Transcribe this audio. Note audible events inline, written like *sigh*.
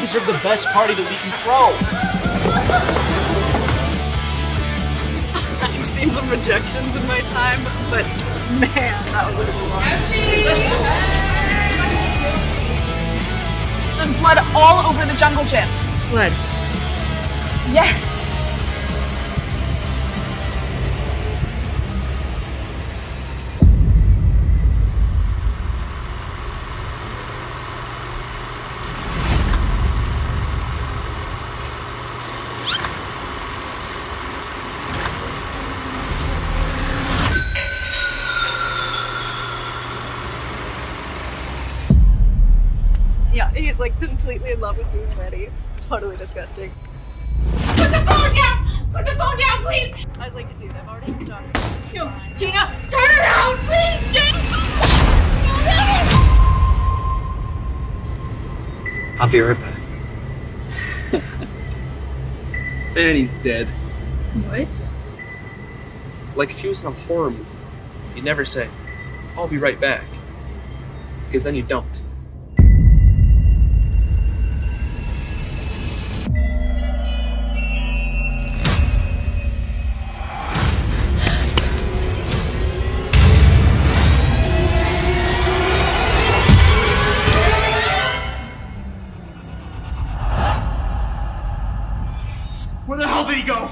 deserve the best party that we can throw. *laughs* I've seen some rejections in my time, but man, that was a launch. There's blood all over the jungle gym. Blood. Yes. Yeah, he's like completely in love with me already. It's totally disgusting. Put the phone down! Put the phone down, please! I was like, dude, I've already started. No, Gina, turn around, please, Gina! I'll be right back. And he's dead. What? Like if he was in a horror movie, he'd never say, I'll be right back. Because then you don't. Where the hell did he go?